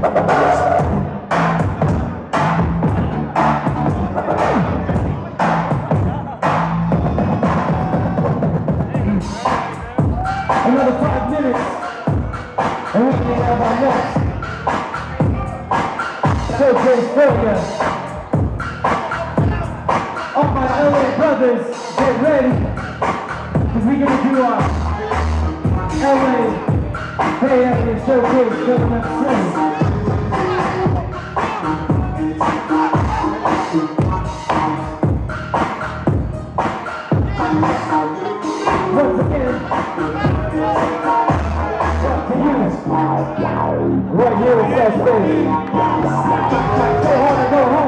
Another five minutes, and we can have our. All my LA brothers, get ready, because we're going to do our LA showcase. Right here in South State. Go hard and go home.